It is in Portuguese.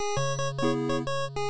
Música